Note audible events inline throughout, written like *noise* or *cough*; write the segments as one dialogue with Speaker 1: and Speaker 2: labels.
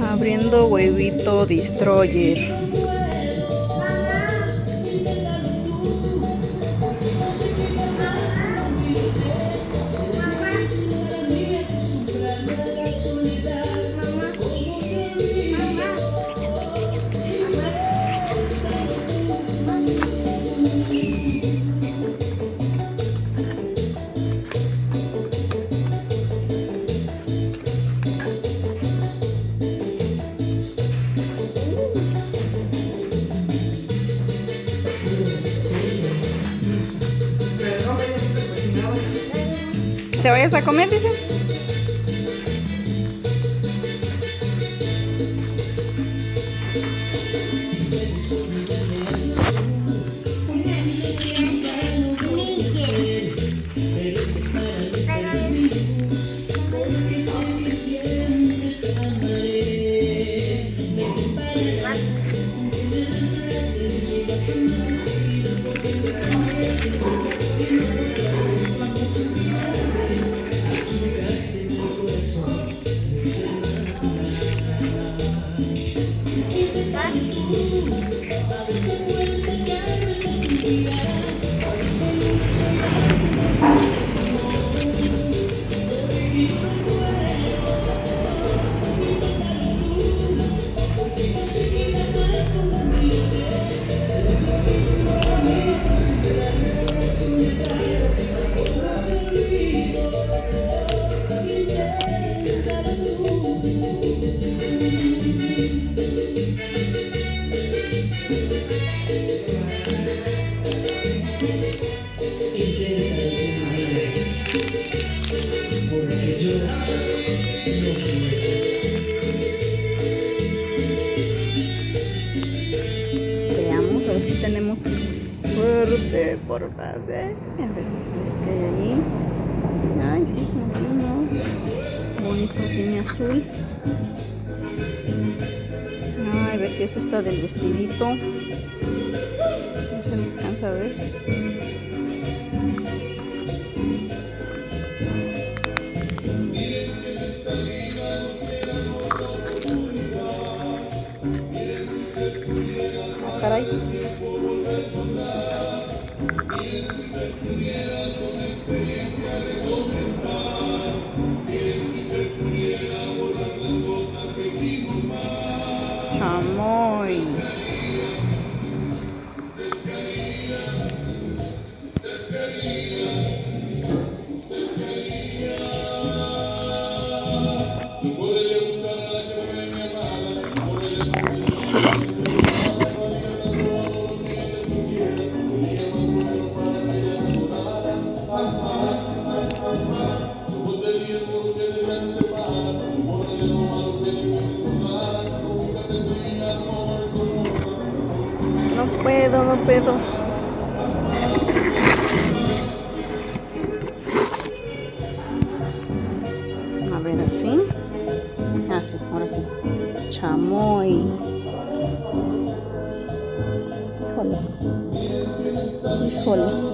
Speaker 1: Abriendo huevito destroyer. ¿Te vayas a comer, dice? Por favor. A ver, vamos a ver qué hay allí. Ay, sí, uno. Bonito, tiene azul. Ay, a ver si es esta del vestidito. No se alcanza a ver. Ah, caray. Chamoy. No puedo, no puedo. A ver, así. Así, ahora sí. Chamoy. Híjole. Híjole.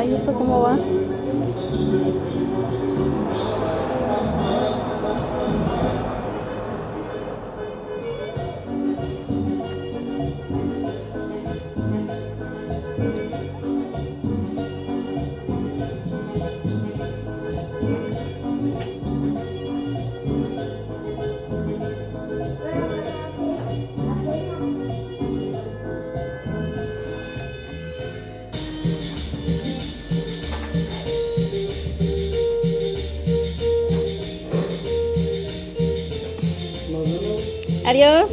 Speaker 1: ay, ¿esto cómo va?
Speaker 2: Adiós.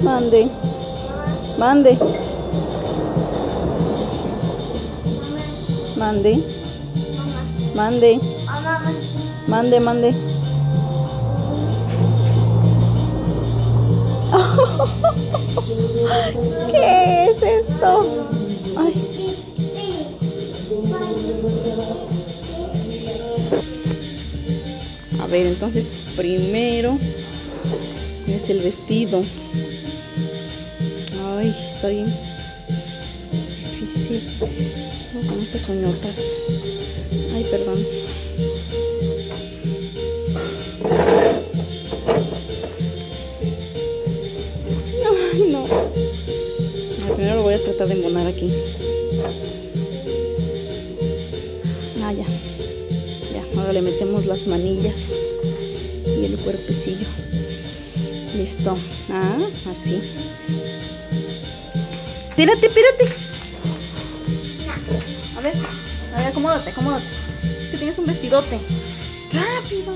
Speaker 2: Mande. Mande. Mande. Mande. Mande, mande. *laughs* ¿Qué es esto? Ay. A ver, entonces primero es el vestido. Ay, está bien difícil. No, con estas uñotas. Ay, perdón. De embonar aquí. Ah, ya. Ya, ahora le metemos las manillas y el cuerpecillo. Listo. Ah, así. Espérate, espérate. A ver, a ver, acomódate, acomódate. Es que tienes un vestidote. Rápido.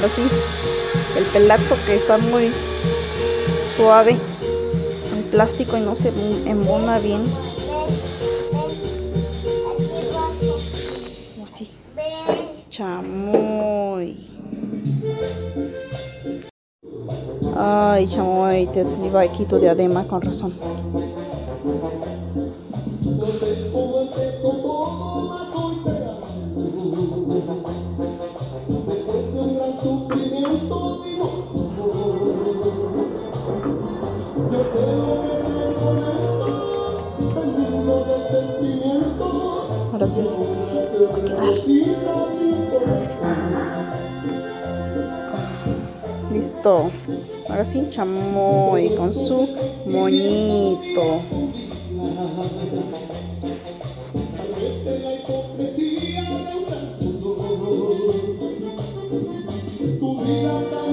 Speaker 2: Ahora sí. El pelazo que está muy suave. El plástico y no se embona bien. Así. Chamoy. Ay, chamoy, te iba aquí tu diadema con razón. Listo. Ahora sí, chamoy con su moñito. Ah, mi